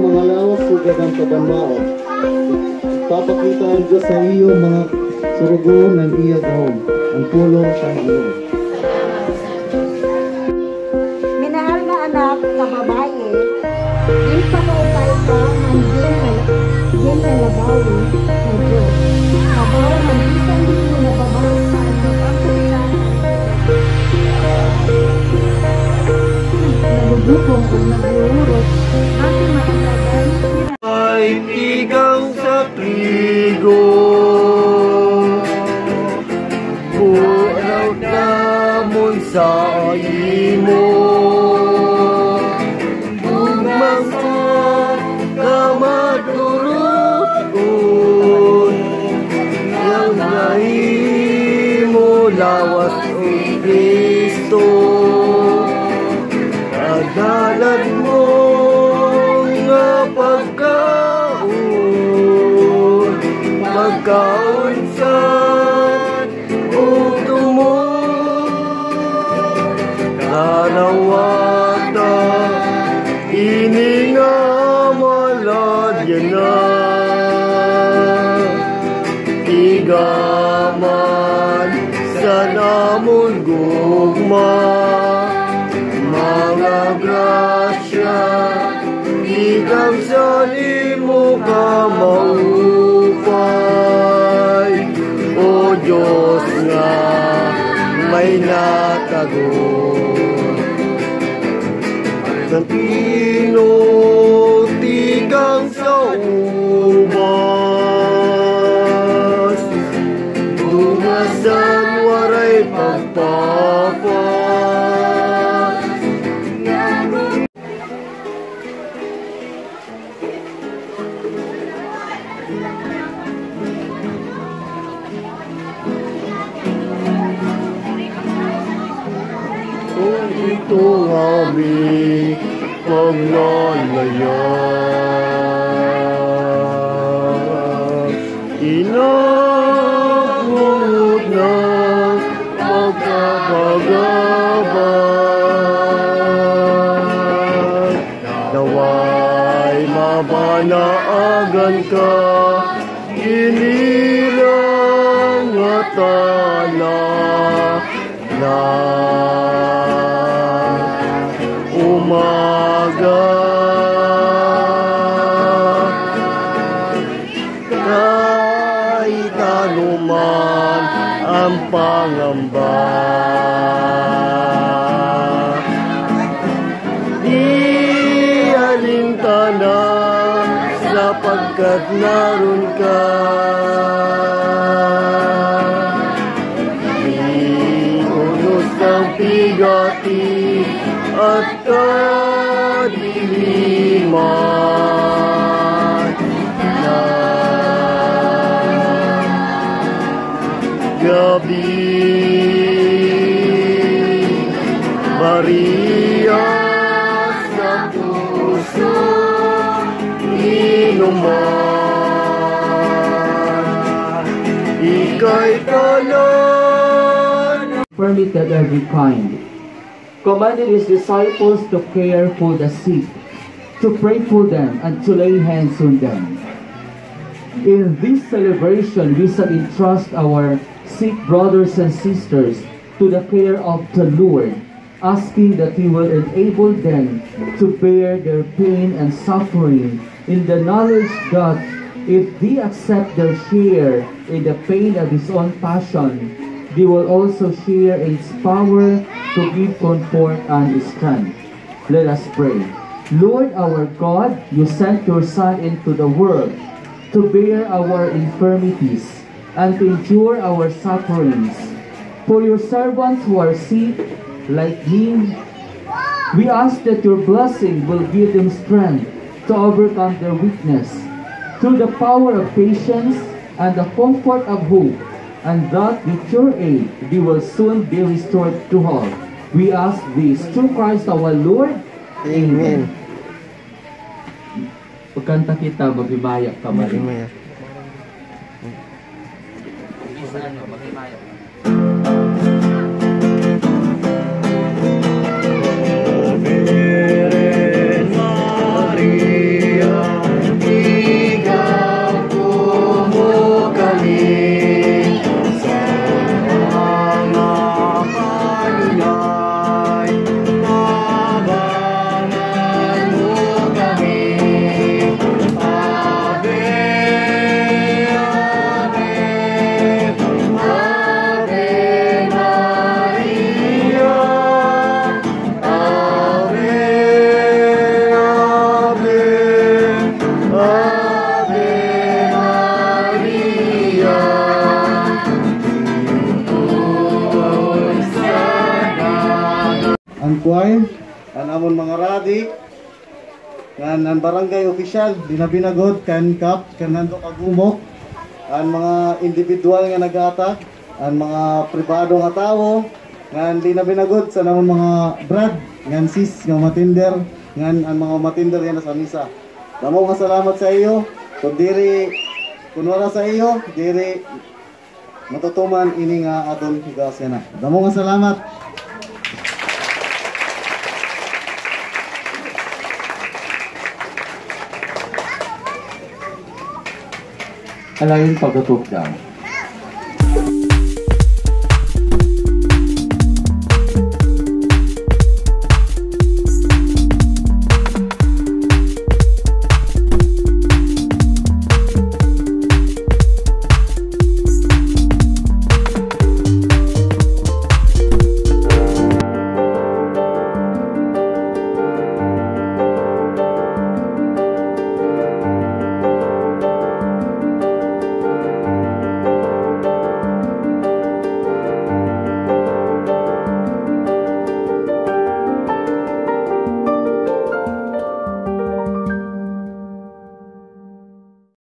mga lawas sugad ang kabanwao. Papakita ang Diyos sa iyo mga surugon ng iya gahom, ang pulong sa iyo. Minahal na anak na babae, di pa maupay ka ng din na labawi maladya na Tigaman sa namon gugma. Mga grasya Ikang sa imo ka maupay. O Diyos nga may natago aming paglalayas Inabot na magkakagabat Naway mabanaagan ka pangamba. Di alintana sapagkat naroon ka. Iunos ng pigati at kadiliman gabi. Maria sa puso inuman ika'y talan permitted every kind. Commanded his disciples to care for the sick, to pray for them, and to lay hands on them. In this celebration, we shall entrust our sick brothers and sisters to the care of the Lord, asking that He will enable them to bear their pain and suffering in the knowledge that if they accept their share in the pain of His own passion, they will also share in His power to give comfort and strength. Let us pray. Lord our God, you sent your Son into the world to bear our infirmities and to endure our sufferings. For your servants who are sick, like me, we ask that your blessing will give them strength to overcome their weakness through the power of patience and the comfort of hope, and that with your aid they will soon be restored to health. We ask this through Christ our Lord. Amen. Pagkanta kita, magibaya ka. Amen. 是按照我们配方有 ang choir, ang amon mga radi, ngan ang barangay official, dinabinagod, kan kap, kan nando kagumok, ang mga individual nga nagatag, ang mga pribado nga tawo, ngan dinabinagod sa namon mga brad, ngan sis nga matinder, ngan ang mga matinder nga sa misa. Damo nga salamat sa iyo, kung diri, kung wala sa iyo, diri matutuman ini nga aton higas na. Damo nga salamat. Alayon pagkatupdang.